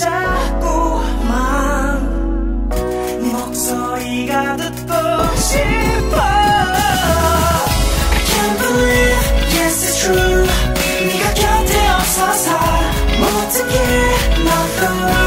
자꾸만 네 목소리가 듣고 싶어 I True. 네가 곁에 없어서 모든 게 너로